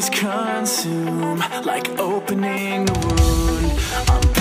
memories consume Like opening a wound. I'm